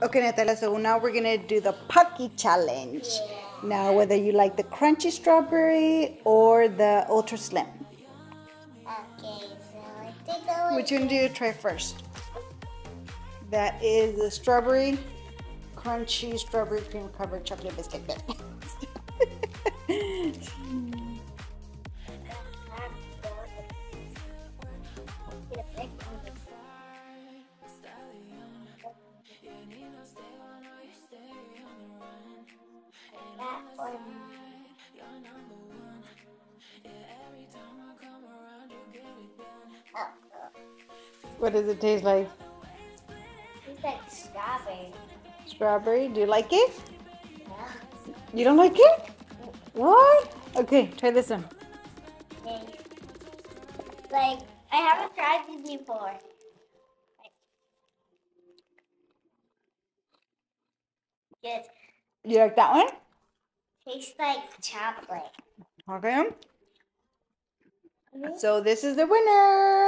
Okay, Natalia, so now we're gonna do the Pocky challenge. Yeah. Now, whether you like the crunchy strawberry or the ultra slim. Okay, so I think I Which one do you try first? That is the strawberry, crunchy strawberry cream covered chocolate biscuit. what does it taste like? It's like strawberry. Strawberry. Do you like it? Yeah. You don't like it? What? Okay, try this one. Okay. Like, I haven't tried this before. Good. You like that one? Tastes like chocolate. Okay. Mhm. So this is the winner.